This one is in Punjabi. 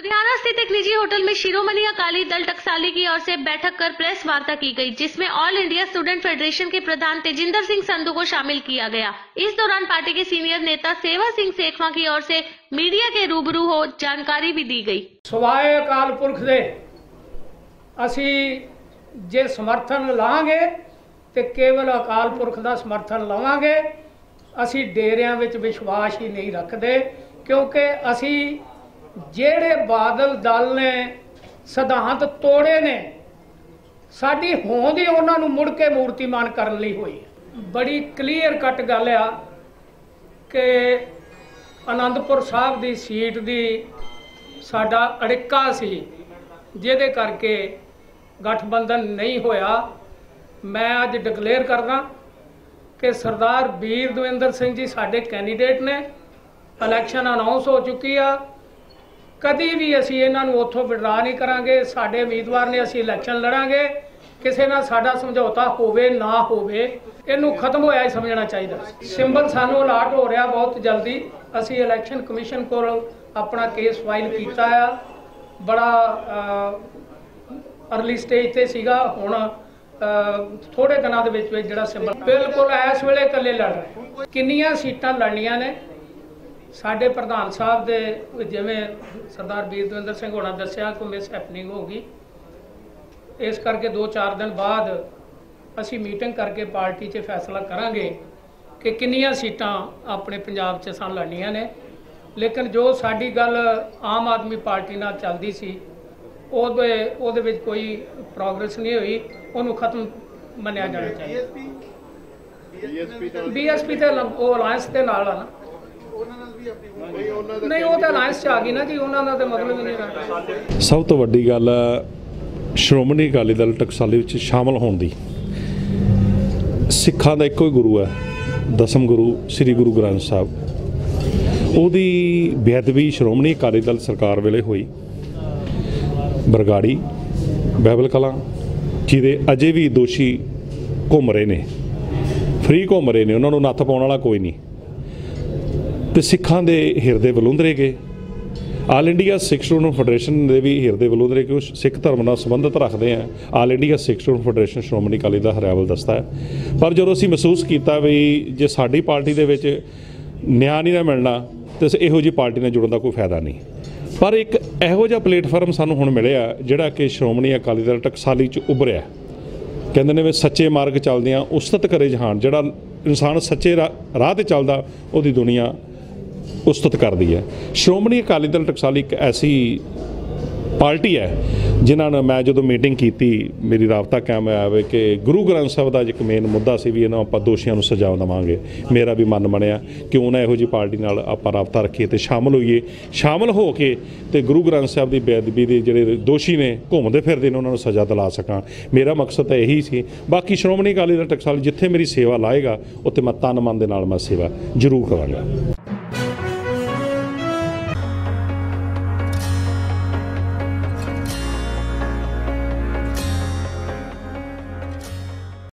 लुधियाना स्थित एक निजी होटल में शिरोमणि अकाली दल टकसाली की ओर से बैठक कर प्रेस वार्ता की गई जिसमें ऑल इंडिया स्टूडेंट फेडरेशन के प्रधान तेजिंदर सिंह संधू को शामिल किया गया इस दौरान पार्टी के सीनियर नेता सेवा सिंह सेखवा की ओर से मीडिया के रूबरू हो जानकारी भी दी गई ਸਵਾਏ ਅਕਾਲ ਪੁਰਖ ਦੇ ਅਸੀਂ ਜੇ ਸਮਰਥਨ ਲਾਂਗੇ ਤੇ ਕੇਵਲ ਅਕਾਲ ਪੁਰਖ ਦਾ ਸਮਰਥਨ ਲਵਾਂਗੇ ਅਸੀਂ ਡੇਰਿਆਂ ਵਿੱਚ ਵਿਸ਼ਵਾਸ ਹੀ ਨਹੀਂ ਰੱਖਦੇ ਕਿਉਂਕਿ ਅਸੀਂ ਜਿਹੜੇ ਬਾਦਲ ਦਲ ਨੇ, ਸਿਧਾਂਤ ਤੋੜੇ ਨੇ, ਸਾਡੀ ਹੋਂਦ ਹੀ ਉਹਨਾਂ ਨੂੰ ਮੁੜ ਕੇ ਮੂਰਤੀਮਾਨ ਕਰਨ ਲਈ ਹੋਈ ਹੈ। ਬੜੀ ਕਲੀਅਰ ਕੱਟ ਗੱਲ ਆ ਕਿ ਆਨੰਦਪੁਰ ਸਾਹਿਬ ਦੀ ਸੀਟ ਦੀ ਸਾਡਾ ਅੜਿੱਕਾ ਸੀ, ਜਿਹਦੇ ਕਰਕੇ ਗਠਬੰਧਨ ਨਹੀਂ ਹੋਇਆ। ਮੈਂ ਅੱਜ ਡਿਕਲੇਅਰ ਕਰਦਾ ਕਿ ਸਰਦਾਰ ਵੀਰ ਦਵਿੰਦਰ ਸਿੰਘ ਜੀ ਸਾਡੇ ਕੈਂਡੀਡੇਟ ਨੇ। ਇਲੈਕਸ਼ਨ ਅਨਾਉਂਸ ਹੋ ਚੁੱਕੀ ਆ। ਕਦੀ ਵੀ ਅਸੀਂ ਇਹਨਾਂ ਨੂੰ ਉੱਥੋਂ ਵਿਡਰਾ ਨਹੀਂ ਕਰਾਂਗੇ। ਸਾਡੇ ਉਮੀਦਵਾਰ ਨੇ ਅਸੀਂ ਇਲੈਕਸ਼ਨ ਲੜਾਂਗੇ। ਕਿਸੇ ਨਾਲ ਸਾਡਾ ਸਮਝੌਤਾ ਹੋਵੇ ਨਾ ਹੋਵੇ ਇਹਨੂੰ ਖਤਮ ਹੋਇਆ ਹੀ ਸਮਝਣਾ ਚਾਹੀਦਾ। ਸਿੰਬਲ ਸਾਨੂੰ ਅਲਾਟ ਹੋ ਰਿਹਾ ਬਹੁਤ ਜਲਦੀ। ਅਸੀਂ ਇਲੈਕਸ਼ਨ ਕਮਿਸ਼ਨ ਕੋਲ ਆਪਣਾ ਕੇਸ ਫਾਈਲ ਕੀਤਾ ਆ। ਬੜਾ ਅਰਲੀ ਸਟੇਜ ਤੇ ਸੀਗਾ। ਹੁਣ ਅਹ, ਥੋੜੇ ਦਿਨਾਂ ਦੇ ਵਿੱਚ ਵਿੱਚ ਜਿਹੜਾ ਸਿੰਬਲ ਬਿਲਕੁਲ ਇਸ ਵੇਲੇ ਇਕੱਲੇ ਲੜ ਰਹੇ। ਕਿੰਨੀਆਂ ਸੀਟਾਂ ਲੜਨੀਆਂ ਨੇ? ਸਾਡੇ ਪ੍ਰਧਾਨ ਸਾਹਿਬ ਦੇ ਜਿਵੇਂ ਸਰਦਾਰ ਵੀਰ ਦਵਿੰਦਰ ਸਿੰਘ ਹੋਣਾ ਦੱਸਿਆ ਕਿ ਮਿਸ ਹੈਪਨਿੰਗ ਹੋ ਗਈ। ਇਸ ਕਰਕੇ 2-4 ਦਿਨ ਬਾਅਦ ਅਸੀਂ ਮੀਟਿੰਗ ਕਰਕੇ ਪਾਰਟੀ 'ਚ ਫੈਸਲਾ ਕਰਾਂਗੇ ਕਿ ਕਿੰਨੀਆਂ ਸੀਟਾਂ ਆਪਣੇ ਪੰਜਾਬ 'ਚ ਸਾਨੂੰ ਲੜਨੀਆਂ ਨੇ। ਲੇਕਿਨ ਜੋ ਸਾਡੀ ਗੱਲ ਆਮ ਆਦਮੀ ਪਾਰਟੀ ਨਾਲ ਚੱਲਦੀ ਸੀ ਉਹਦੇ ਉਹਦੇ ਵਿੱਚ ਕੋਈ ਪ੍ਰੋਗਰੈਸ ਨਹੀਂ ਹੋਈ ਉਹਨੂੰ ਖਤਮ ਮੰਨਿਆ ਜਾਣਾ ਚਾਹੀਦਾ। ਬੀਐਸਪੀ ਤੇ ਉਹ ਅਲਾਈਅੰਸ ਦੇ ਨਾਲ ਆ ਨਾ। ਨਹੀਂ ਉਹ ਤਾਂ ਅਲਾਈਅੰਸ ਚ ਆ ਗਈ ਨਾ ਜੀ ਉਹਨਾਂ ਦਾ ਤੇ ਮਤਲਬ ਹੀ ਨਹੀਂ ਰਹਿਣਾ ਸਭ ਤੋਂ ਵੱਡੀ ਗੱਲ ਹੈ ਸ਼੍ਰੋਮਣੀ ਅਕਾਲੀ ਦਲ ਟਕਸਾਲੀ ਵਿੱਚ ਸ਼ਾਮਲ ਹੋਣ ਦੀ। ਸਿੱਖਾਂ ਦਾ ਇੱਕੋ ਹੀ ਗੁਰੂ ਹੈ ਦਸਮ ਗੁਰੂ ਸ੍ਰੀ ਗੁਰੂ ਗ੍ਰੰਥ ਸਾਹਿਬ। ਉਹਦੀ ਬੇਅਦਬੀ ਸ਼੍ਰੋਮਣੀ ਅਕਾਲੀ ਦਲ ਸਰਕਾਰ ਵੇਲੇ ਹੋਈ। ਬਰਗਾੜੀ ਬਾਈਬਲ ਕਲਾਂ ਜਿਹਦੇ ਅਜੇ ਵੀ ਦੋਸ਼ੀ ਘੁੰਮ ਰਹੇ ਨੇ। ਫ੍ਰੀ ਘੁੰਮ ਰਹੇ ਨੇ ਉਹਨਾਂ ਨੂੰ ਨੱਥ ਪਾਉਣ ਵਾਲਾ ਕੋਈ ਨਹੀਂ। ਤੇ ਸਿੱਖਾਂ ਦੇ ਹਿਰਦੇ ਬਲੁੰਦਰੇ ਗਏ। All India Sikh student federation ਦੇ ਵੀ ਹਿਰਦੇ ਬਲੁੰਦਰੇ ਕਿ ਉਹ ਸਿੱਖ ਧਰਮ ਨਾਲ ਸੰਬੰਧਿਤ ਰੱਖਦੇ ਆ। All India Sikh student federation Shiromani Akali ਦਾ ਹਰਿਆਵਲ ਦਸਤਾ ਹੈ। ਪਰ ਜਦੋਂ ਅਸੀਂ ਮਹਿਸੂਸ ਕੀਤਾ ਵੀ ਜੇ ਸਾਡੀ ਪਾਰਟੀ ਦੇ ਵਿੱਚ ਨਿਆਂ ਨਹੀਂ ਨਾ ਮਿਲਣਾ, ਤੇ ਇਹੋ ਜਿਹੀ ਪਾਰਟੀ ਨਾਲ ਜੁੜਨ ਦਾ ਕੋਈ ਫਾਇਦਾ ਨਹੀਂ। ਪਰ ਇੱਕ ਇਹੋ ਜਿਹਾ ਪਲੇਟਫਾਰਮ ਸਾਨੂੰ ਹੁਣ ਮਿਲਿਆ, ਜਿਹੜਾ ਕਿ ਸ਼੍ਰੋਮਣੀ ਅਕਾਲੀ ਦਲ ਟਕਸਾਲੀ ਚ ਉਭਰਿਆ ਕਹਿੰਦੇ ਨੇ ਵੀ ਸੱਚੇ ਮਾਰਗ ਚੱਲਦਿਆਂ ਉਸਤਤ ਕਰੇ ਜਹਾਨ, ਜਿਹੜਾ ਇਨਸਾਨ ਸੱਚੇ ਰਾ- ਰਾਹ ਤੇ ਚੱਲਦਾ, ਉਹਦੀ ਦੁਨੀਆ ਉਸਤਤ ਕਰਦੀ ਹੈ। ਸ਼੍ਰੋਮਣੀ ਅਕਾਲੀ ਦਲ ਟਕਸਾਲੀ ਇੱਕ ਐਸੀ ਪਾਰਟੀ ਹੈ, ਜਿਨ੍ਹਾਂ ਨਾਲ ਮੈਂ ਜਦੋਂ ਮੀਟਿੰਗ ਕੀਤੀ, ਮੇਰੀ ਰਾਬਤਾ ਕਾਇਮ ਹੋਇਆ ਵੇ ਕਿ ਗੁਰੂ ਗ੍ਰੰਥ ਸਾਹਿਬ ਦਾ ਇੱਕ ਮੇਨ ਮੁੱਦਾ ਸੀ ਵੀ ਇਹਨਾਂ ਆਪਾਂ ਦੋਸ਼ੀਆਂ ਨੂੰ ਸਜ਼ਾ ਦੇਵਾਂਗੇ। ਮੇਰਾ ਵੀ ਮਨ ਬਣਿਆ ਕਿਉਂ ਨਾ ਇਹੋ ਜੀ ਪਾਰਟੀ ਨਾਲ ਆਪਾਂ ਰਾਬਤਾ ਰੱਖੀਏ ਤੇ ਸ਼ਾਮਲ ਹੋਈਏ। ਸ਼ਾਮਲ ਹੋ ਕੇ ਤੇ ਗੁਰੂ ਗ੍ਰੰਥ ਸਾਹਿਬ ਦੀ ਬੇਅਦਬੀ ਦੇ ਜਿਹੜੇ ਦੋਸ਼ੀ ਨੇ, ਘੁੰਮਦੇ ਫਿਰਦੇ ਨੇ, ਉਹਨਾਂ ਨੂੰ ਸਜ਼ਾ ਦਿਲਾ ਸਕਾਂ। ਮੇਰਾ ਮਕਸਦ ਤਾਂ ਇਹੀ ਸੀ। ਬਾਕੀ ਸ਼੍ਰੋਮਣੀ ਅਕਾਲੀ ਦਲ ਟਕਸਾਲੀ ਜਿੱਥੇ ਮੇਰੀ ਸੇਵਾ ਲਾਏਗਾ, ਉੱਥੇ ਮੈਂ ਤਨ ਮਨ ਦੇ ਨਾਲ ਮੈਂ ਸੇਵਾ ਜ਼ਰੂਰ ਕਰਾਂਗਾ।